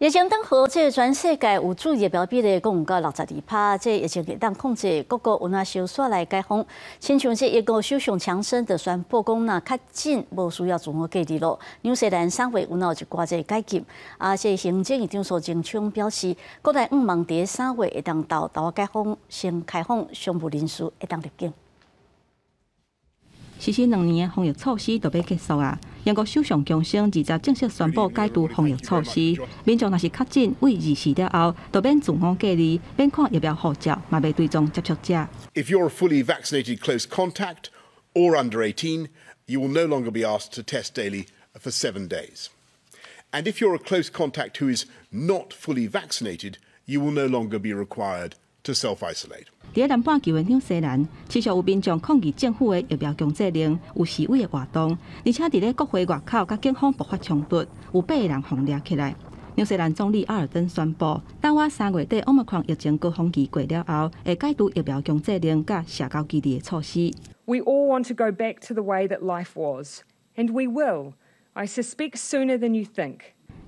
疫情等候，这全世界有注疫苗比例共到六十二趴，即疫情会当控制，各国有哪收缩来解封。亲像即一个首相强生的宣布讲，那较紧无需要自我隔离咯。纽西兰三月有哪就挂这解禁，啊，即行政院长苏贞昌表示，国内五万伫三月会当到到解封，先开放商务人士会当入境。实施两年的防疫措施都要结束啊！英国首相强生二十正式宣布解除防疫措施，民众若是确诊为二十了后，都免自我隔离，免看疫苗护照，嘛未追踪接触者。If you're a fully vaccinated close contact or under 18, you will no longer be asked to test daily for seven days. And if you're a close contact who is not fully vaccinated, you will no longer be required to self-isolate. 伫南半球的纽西兰，持续有民众抗议政府的疫苗强制令，有示威的活动，而且伫咧国会外口，甲警方爆发冲突，有八个人互抓起来。纽西兰总理阿尔登宣布，等我三月底奥密克戎疫情高峰期过了后，会解除疫苗强制令甲社交距离的措施。We all want to go back to the way that life was, and we will. I suspect sooner than you think.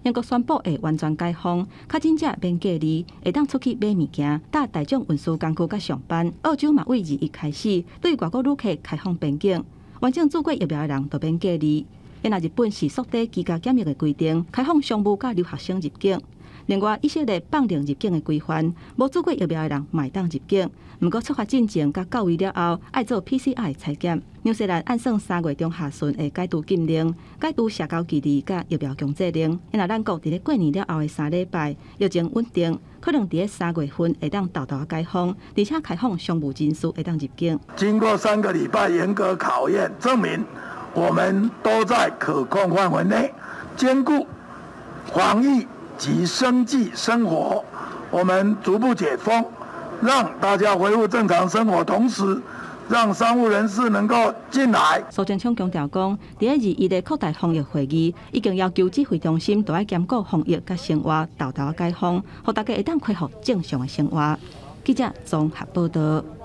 英国宣布会完全解封，确诊者免隔离，会当出去买物件、搭大众运输工具甲上班。澳洲嘛，为二一开始对外国旅客开放边境，完整做过疫苗的人都免隔离。因啊日本是缩短居家检疫的规定，开放商务甲留学生入境。另外，以色列放定入境的规范，无做过疫苗的人买当入境。毋过出发进前甲到位了后，爱做 PCR 采检。纽西兰按算三月中下旬会解除禁令，解除社交距离甲疫苗强制令。因为咱国伫咧过年了后的三礼拜疫情稳定，可能伫咧三月份会当豆豆解封，而且开放商务人士会当入境。经过三个礼拜严格考验，证明我们都在可控范围内，兼顾防疫。及生计生活，我们逐步解封，让大家恢复正常生活，同时让商务人士能够进来。苏贞昌强调讲，第二日的扩大防疫会议已经要求指挥中心都要兼顾防疫甲生活，豆豆解封，让大家一旦恢复正常的生活。记者综合报道。